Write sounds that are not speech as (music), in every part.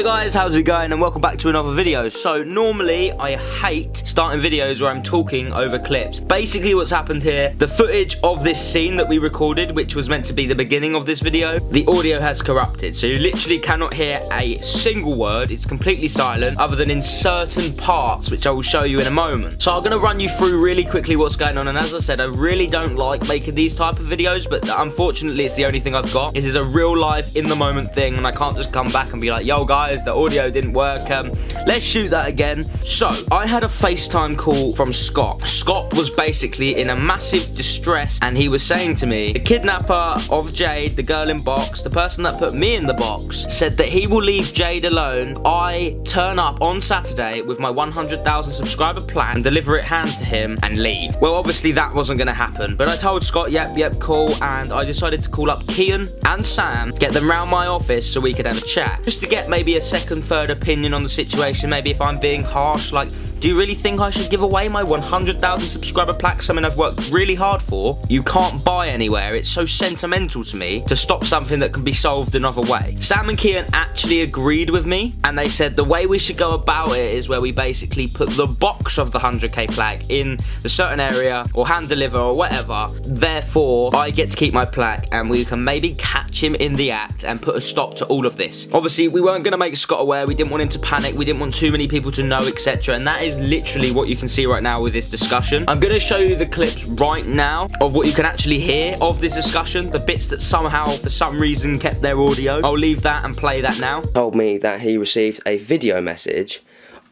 Hello guys, how's it going and welcome back to another video. So normally I hate starting videos where I'm talking over clips. Basically what's happened here, the footage of this scene that we recorded, which was meant to be the beginning of this video, the audio has corrupted. So you literally cannot hear a single word, it's completely silent, other than in certain parts, which I will show you in a moment. So I'm going to run you through really quickly what's going on, and as I said, I really don't like making these type of videos, but unfortunately it's the only thing I've got. This is a real life, in the moment thing, and I can't just come back and be like, yo, guys, the audio didn't work. Um, let's shoot that again. So, I had a FaceTime call from Scott. Scott was basically in a massive distress and he was saying to me, the kidnapper of Jade, the girl in box, the person that put me in the box, said that he will leave Jade alone. I turn up on Saturday with my 100,000 subscriber plan and deliver it hand to him and leave. Well, obviously that wasn't going to happen, but I told Scott, yep, yep, cool, and I decided to call up Kian and Sam, get them round my office so we could have a chat, just to get maybe a second, third opinion on the situation. Maybe if I'm being harsh, like do you really think I should give away my 100,000 subscriber plaque, something I've worked really hard for? You can't buy anywhere. It's so sentimental to me to stop something that can be solved another way. Sam and Kian actually agreed with me, and they said the way we should go about it is where we basically put the box of the 100k plaque in the certain area, or hand deliver, or whatever. Therefore, I get to keep my plaque, and we can maybe catch him in the act and put a stop to all of this. Obviously, we weren't going to make Scott aware. We didn't want him to panic. We didn't want too many people to know, etc. And that is is literally what you can see right now with this discussion. I'm going to show you the clips right now of what you can actually hear of this discussion, the bits that somehow, for some reason, kept their audio. I'll leave that and play that now. Told me that he received a video message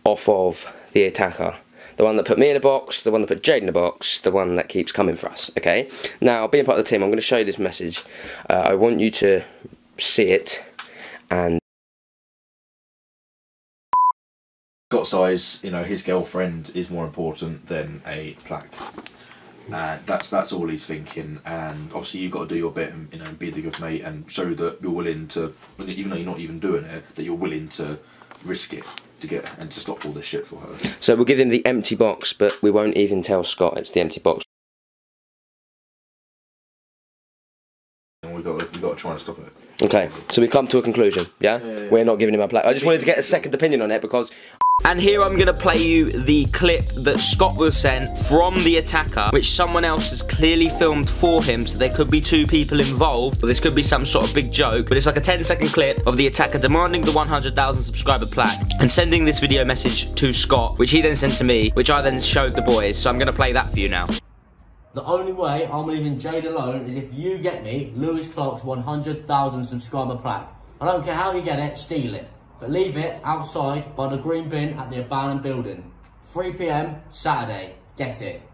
off of the attacker. The one that put me in a box, the one that put Jade in a box, the one that keeps coming for us, okay? Now, being part of the team, I'm going to show you this message. Uh, I want you to see it and got size, you know, his girlfriend is more important than a plaque. And that's that's all he's thinking. And obviously, you've got to do your bit and you know be the good mate and show that you're willing to, even though you're not even doing it, that you're willing to risk it to get and to stop all this shit for her. So we'll give him the empty box, but we won't even tell Scott it's the empty box. And we got we got to try and stop it. Okay, so we come to a conclusion. Yeah, yeah, yeah. we're not giving him a plaque. I just wanted to get a second opinion on it because and here I'm going to play you the clip that Scott was sent from the attacker, which someone else has clearly filmed for him, so there could be two people involved, but this could be some sort of big joke, but it's like a 10 second clip of the attacker demanding the 100,000 subscriber plaque and sending this video message to Scott, which he then sent to me, which I then showed the boys, so I'm going to play that for you now. The only way I'm leaving Jade alone is if you get me Lewis Clark's 100,000 subscriber plaque. I don't care how you get it, steal it but leave it outside by the green bin at the abandoned building. 3pm, Saturday. Get it.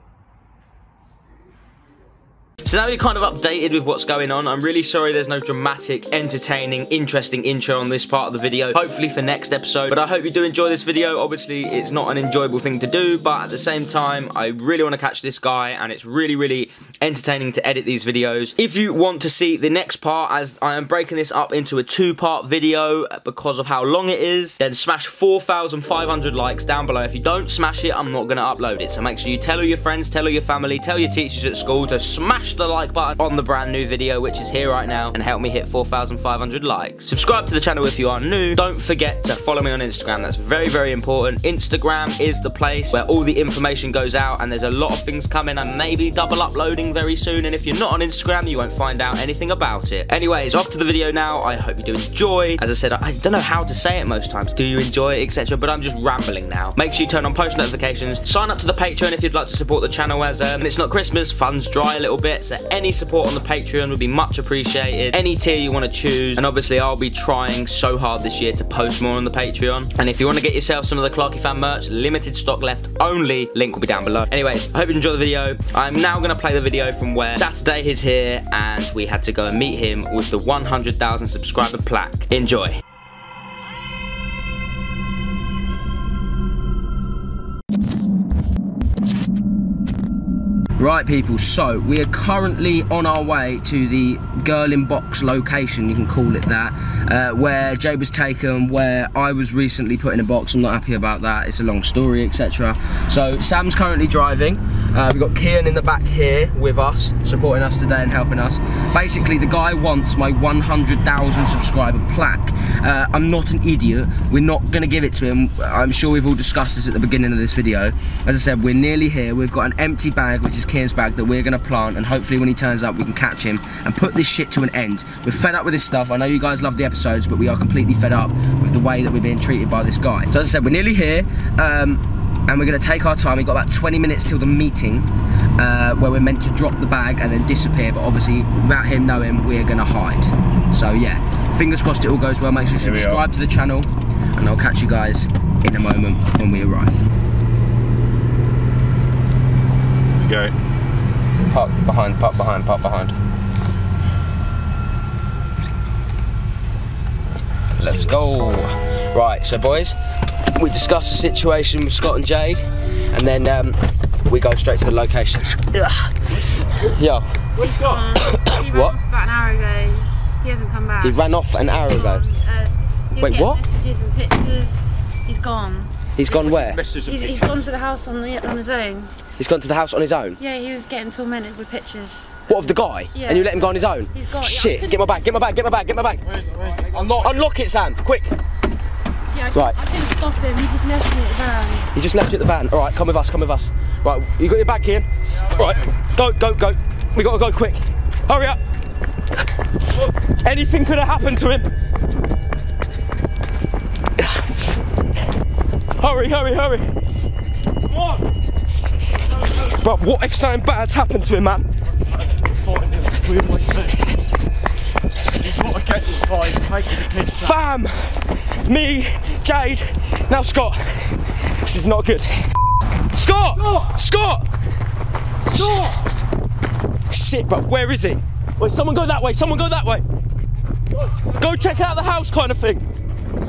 So now you're kind of updated with what's going on. I'm really sorry there's no dramatic, entertaining, interesting intro on this part of the video. Hopefully for next episode. But I hope you do enjoy this video. Obviously, it's not an enjoyable thing to do, but at the same time, I really want to catch this guy, and it's really, really entertaining to edit these videos. If you want to see the next part, as I am breaking this up into a two-part video uh, because of how long it is, then smash 4,500 likes down below. If you don't smash it, I'm not going to upload it. So make sure you tell all your friends, tell all your family, tell your teachers at school to smash the like button on the brand new video, which is here right now, and help me hit 4,500 likes. Subscribe to the channel if you are new. Don't forget to follow me on Instagram. That's very, very important. Instagram is the place where all the information goes out, and there's a lot of things coming. and maybe double uploading very soon, and if you're not on Instagram, you won't find out anything about it. Anyways, off to the video now. I hope you do enjoy. As I said, I don't know how to say it most times. Do you enjoy it, etc. But I'm just rambling now. Make sure you turn on post notifications. Sign up to the Patreon if you'd like to support the channel as um, it's not Christmas. Funds dry a little bit, so any support on the Patreon would be much appreciated. Any tier you want to choose. And obviously, I'll be trying so hard this year to post more on the Patreon. And if you want to get yourself some of the Clarkyfam merch, limited stock left only. Link will be down below. Anyways, I hope you enjoy the video. I'm now going to play the video from where Saturday is here and we had to go and meet him with the 100,000 subscriber plaque. Enjoy. Right people, so we are currently on our way to the girl in box location, you can call it that. uh, where Jade was taken, where I was recently put in a box. I'm not happy about that. It's a long story, etc. So Sam's currently driving. Uh, we've got Kian in the back here with us, supporting us today and helping us. Basically, the guy wants my 100,000 subscriber plaque. Uh, I'm not an idiot. We're not going to give it to him. I'm sure we've all discussed this at the beginning of this video. As I said, we're nearly here. We've got an empty bag, which is Kian's bag, that we're going to plant, and hopefully when he turns up, we can catch him and put this shit to an end. We're fed up with this stuff. I know you guys love the episodes, but we are completely fed up with the way that we're being treated by this guy. So as I said, we're nearly here. Um, and we're going to take our time. We've got about 20 minutes till the meeting uh, where we're meant to drop the bag and then disappear. But obviously, without him knowing, we're going to hide. So yeah, fingers crossed it all goes well. Make sure you we subscribe to the channel, and I'll catch you guys in a moment when we arrive. Go. Park behind, park behind, park behind. Let's go. Right, so boys, we discuss the situation with Scott and Jade, and then um, we go straight to the location. Yo, Where's Scott? (coughs) he ran What? off about an hour ago. He hasn't come back. he ran off an hour ago. Uh, Wait, get what? Messages and pictures. He's gone. He's gone where? Messages and He's, he's pictures. gone to the house on the on his own. He's gone to the house on his own. Yeah, he was getting tormented with pictures. What of the guy? Yeah. And you let him go on his own? He's got- Shit, couldn't- get my bag, get my bag, get my bag, get my bag. Where's, where's it? Unlock, unlock it, Sam, quick. Yeah, I, Right. I couldn't stop him. He just left me at the van. He just left you at the van. All right, come with us, come with us. Right, you got your back here? All right, go, go, go. We gotta go quick. Hurry up. Anything could have happened to him. Hurry, hurry, hurry. What? Bruv, what if something bad's happened to him, man? Fighting him. We always do. You've got to get this guy taking the piss. Fam, me, Jade, now Scott. This is not good. Scott! Scott! Scott! Shit, bruv, where is he? Wait, someone go that way, someone go that way. Go check out the house kind of thing.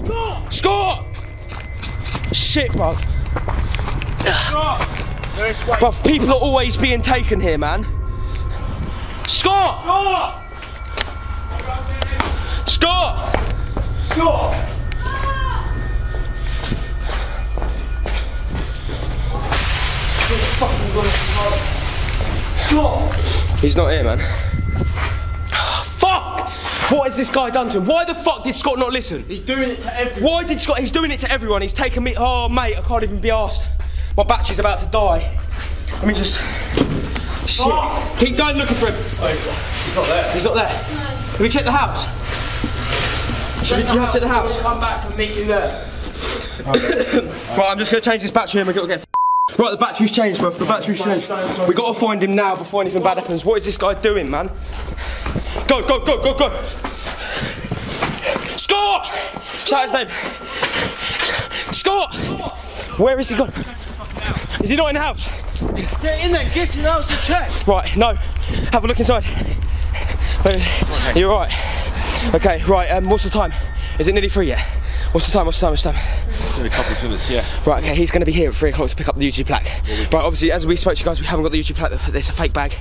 Scott! Scott! Shit, bruv. Way. Bruv, people are always being taken here, man. Scott! Scott! Scott! Scott! He's not here, man. Fuck! What has this guy done to him? Why the fuck did Scott not listen? He's doing it to everyone. Why did Scott? He's doing it to everyone. He's taking me. Oh, mate, I can't even be asked. My battery's about to die. Let me just. Shit. Keep going looking for him. Oh, He's not there. He's not there. Have you checked the house? Check you have checked the house. Come back and meet you there. (coughs) Right, I'm just gonna change this battery and we're gonna get. Right, the battery's changed, bro. The battery's changed. We gotta find him now before anything bad happens. What is this guy doing, man? Go, go, go, go, go! Scott! Shout his name. Scott! Where is he gone? Is he not in the house? Get in there, get in the house to check. Right, no. Have a look inside. You're right. Okay, right. Um, what's the time? Is it nearly three yet? What's the time? What's the time? What's the time? In a couple of minutes, yeah. Right, okay, he's going to be here at three o'clock to pick up the YouTube plaque. Right, obviously, as we spoke to you guys, we haven't got the YouTube plaque. It's a fake bag.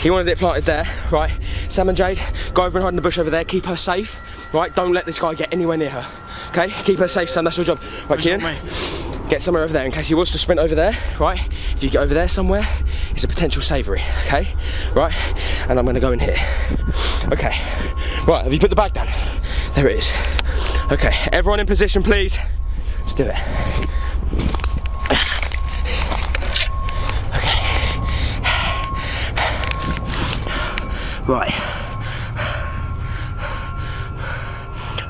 He wanted it planted there, right? Sam and Jade, go over and hide in the bush over there. Keep her safe, right? Don't let this guy get anywhere near her. Okay, keep her safe, Sam. That's your job. Right, Kian. Get somewhere over there in case he wants to sprint over there, right? If you get over there somewhere, it's a potential savoury, okay? Right? And I'm gonna go in here. Okay. Right, have you put the bag down? There it is. Okay, everyone in position, please. Let's do it. Right.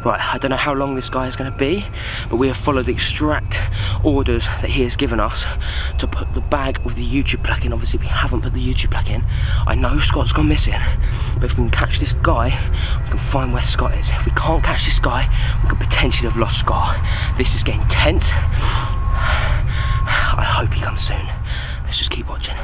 Right, I don't know how long this guy is going to be, but we have followed the extract orders that he has given us to put the bag with the YouTube plaque in. Obviously, we haven't put the YouTube plaque in. I know Scott's gone missing, but if we can catch this guy, we can find where Scott is. If we can't catch this guy, we could potentially have lost Scott. This is getting tense. (sighs) I hope he comes soon. Let's just keep watching.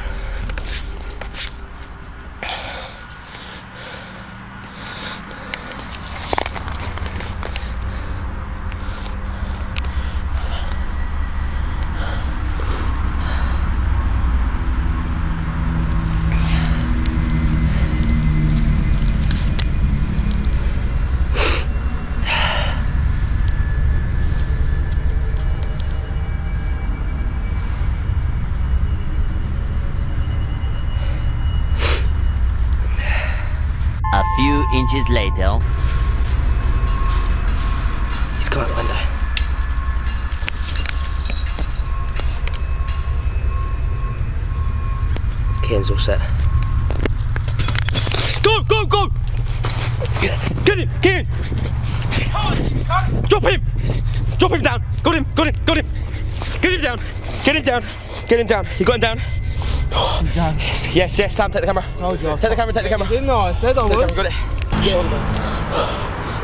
Inches later. He's climbing under. Kian's all set. Go, go, go! Get him, get him! Drop him! Drop him down! Got him, got him, got him! Get him down! Get him down! Get him down! You got him down? Yes, yes, yes, Sam, take the camera. Take the camera, take the camera. Didn't I? said I would. Got it.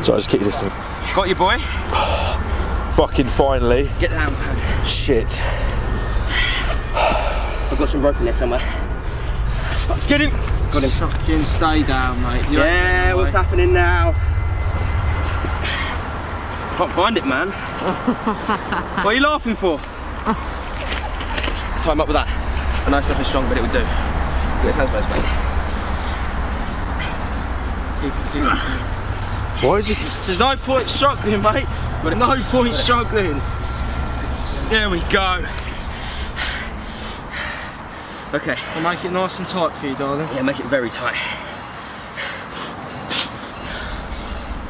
So I just keep this thing. Got you, boy. Fucking finally. Get down, man. Shit. I've got some rope in there somewhere. Get him! Got him. Fucking stay down, mate. You ain't Yeah, what's away. happening now? Can't find it, man. (laughs) what are you laughing for? (laughs) Time up with that. I know it's nothing strong, but it would do. Get his hands first, mate. Why is he? There's no point struggling, mate. But No point struggling. There we go. Okay, I'll make it nice and tight for you, darling. yeah, make it very tight.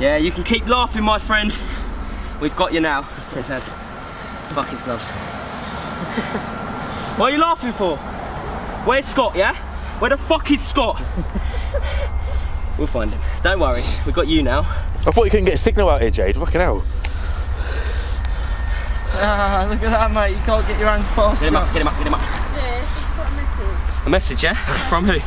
Yeah, you can keep laughing, my friend. We've got you now. His head. Fuck his gloves. what are you laughing for? Where's Scott, yeah? Where the fuck is Scott? we'll find him. Don't worry, we've got you now. I thought you couldn't get a signal out here, Jade. Fucking hell. Ah, look at that, mate. You can't get your hands past Get him up, get him up, get him up. This has got a message A message, yeah? (laughs) From who?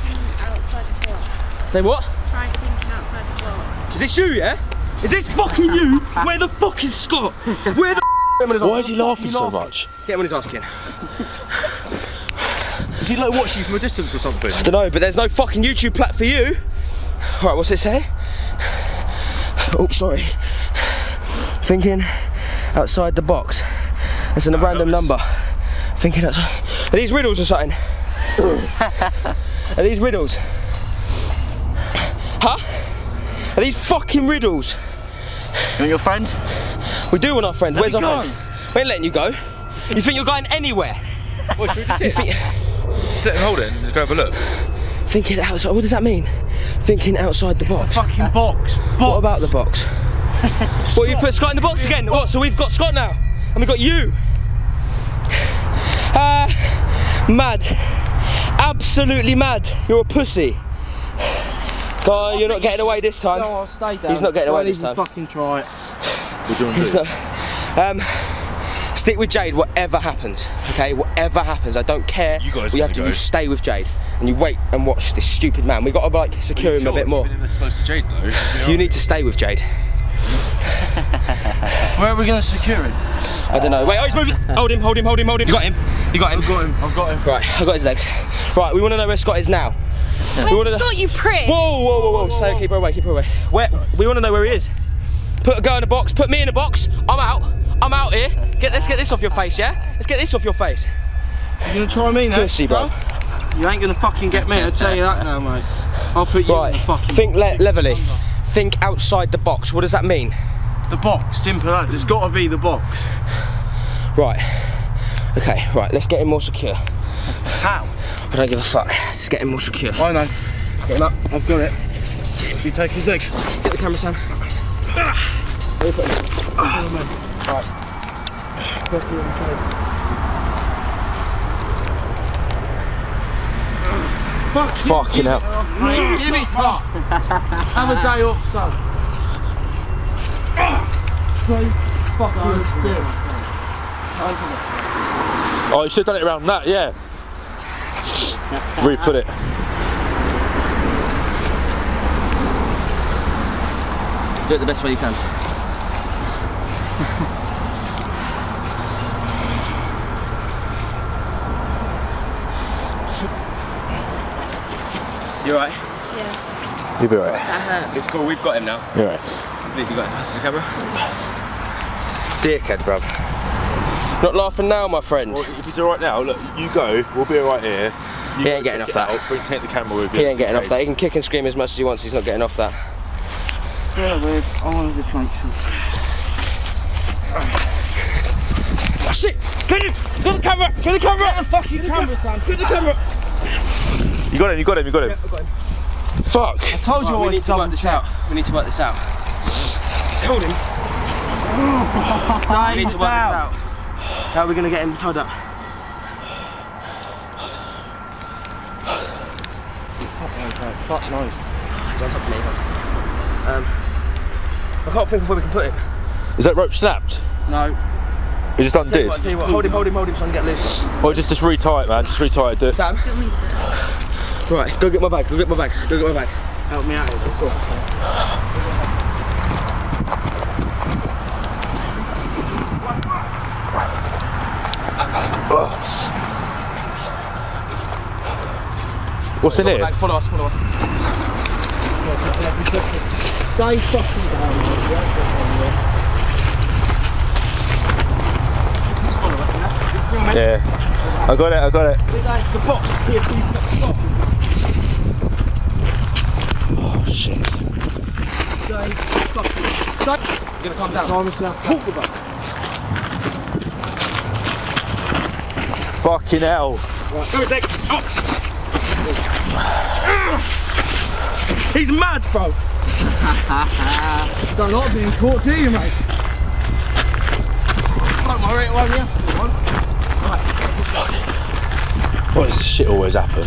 outside the box. Say what? Try thinking outside the box. Is this you, yeah? Is this fucking you? Where the fuck is Scott? Where the Why is he laughing so much? Get him on his ass, Ken. Is he like watching you from a distance or something? I don't know, but there's no fucking YouTube plat for you. Alright, what's it say? Oh, sorry. Thinking outside the box. It's in a random was- number. Thinking outside. Are these riddles or something? Are these riddles? Huh? Are these fucking riddles? You want your friend? We do want our friend. Where's our go. friend? We ain't letting you go. You think you're going anywhere? What, should we just You think, Just let him hold it and just go have a look. thinking outside. What does that mean? Thinking outside the box. The Fucking box. box. What about the box? (laughs) what, you put Scott in the box again? What, so we've got Scott now? And we've got you? (sighs) Uh, mad. Absolutely mad. You're a pussy. God, you're not getting away this time. No. I'll stay down. He's not getting away Don't this even time. fucking try it. What do you want to He's do? not- Um, stick with Jade, whatever happens. Okay, whatever happens, I don't care. You guys we have to. gonna You stay with Jade, and you wait and watch this stupid man. We got to like secure him a bit more. close to Jade though. (laughs) You need to stay with Jade. (laughs) Where are we going to secure him? I don't know. Wait, oh, he's moving. Hold him, hold him, hold him, hold him. You got him. You got him. I've got him. I've got him. Right, I got his legs. Right, we want to know where Scott is now. We wanna Scott, you prick! Whoa, whoa, whoa, whoa! Stay, keep her away, keep her away. Where? We want to know where he is. Put a guy in a box. Put me in a box. I'm out. I'm out here. Get let's get this off your face, yeah? Let's get this off your face. You to try me Pussy, eh, bro. You ain't to fucking get me. I'll tell you that now, mate. I'll put you in Right. the fucking Think le- levelly. Think outside the box. What does that mean? The box. Simple as. It's got to be the box. Right. Okay. Right. Let's get him more secure. How? I don't give a fuck. Let's get him more secure. I know. Get him up. I've got it. You take his legs. Get the camera, Sam. Ah. Where you put him? Fucking hell. Mate, give it up. Have a day off, son. Stay fucking still. Oh, you should have done it around that, yeah. Re-put it. Do it the best way you can. (laughs) You alright? Yeah. You'll be alright. It's cool, we've got him now. You're alright. Believe you got him. Pass the camera. Dickhead, bruv. Not laughing now, my friend. Well, if he's alright now, look, you go, we'll be alright here. You He ain't getting off that. out, Bring, take the camera with you. He ain't getting in off that. He can kick and scream as much as he wants, he's not getting off that. Yeah, we're on the function. Oh shit! Get him! Get the camera! Get the camera! Get the fucking camera, son. Get the camera! You got him, you got him, you got him. Fuck. I told you I we wanted need to work this out. We need to work this out. Hold him. We need to work this out. How are we going to get him tied up? Fuck no, He's on top of me. He's on top of me. Um, I can't think of where we can put him. Is that rope snapped? No. It just Tell you undid? what, tell you what, hold him, hold him, hold him so I can get loose. Or just, just retie it, man. Just retie it. Do it. Sam? Right, go get my bag, go get my bag, go get my bag. Help me out here. Let's go. What's in Got my follow us, follow us. Stay fucking down. Yeah. I got it, I got it. The box. See if we stop. Oh, shit. Stay fucking. Stay. You're gonna calm down. Calm yourself. Talk. Fucking hell. Go, Dick. Up. He's mad, bro. Don't like being caught, do you, mate? Don't worry, it won't you? Why does this shit always happen?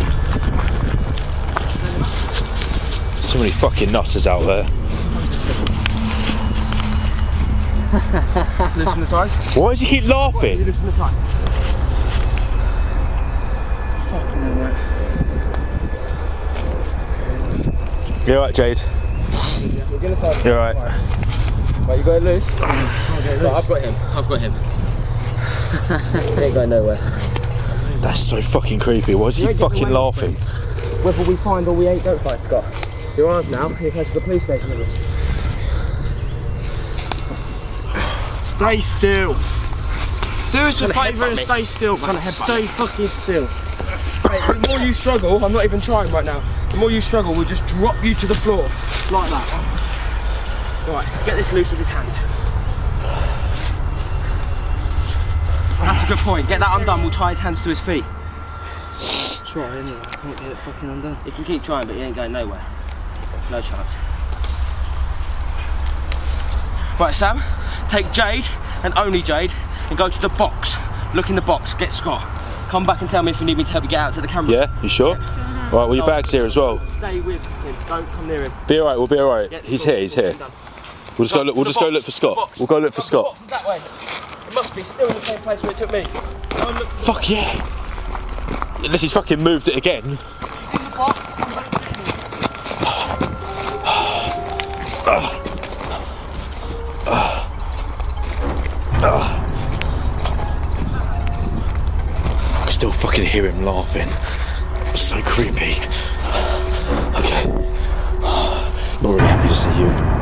So many fucking nutters out there. Loosen the ties. Why does he keep laughing? Loosen the ties. Fucking hell, mate. You alright, Jade? You alright? Right, you got it loose? (clears throat) I've got him, I've got him. He ain't going nowhere. That's so fucking creepy. Why is he fucking laughing? Whether we find or we ain't, don't fight, Scott. You're ours now, you go to the police station with us. Stay still. Do us a favour and stay still, man. Stay fucking still. Mate, the more you struggle, I'm not even trying right now. The more you struggle, we'll just drop you to the floor. Like that. Right, get this loose with his hands. A good point. Get that undone, we'll tie his hands to his feet. Try anyway. I can't get it fucking undone. You can keep trying, but he ain't going nowhere. No chance. Right, Sam, take Jade and only Jade and go to the box. Look in the box, get Scott. Come back and tell me if you need me to help you get out to the camera. Yeah, you sure? Right, well, your bag's here as well. Stay with him, don't come near him. Be alright, we'll be alright. He's here, he's here. We'll just go look, we'll The just go look for Scott. We'll go look for The Scott. Must be still in the same place where it took me. For Fuck yeah! Unless he's fucking moved it again. I can still fucking hear him laughing. It's so creepy. Okay. I'm really happy to see you.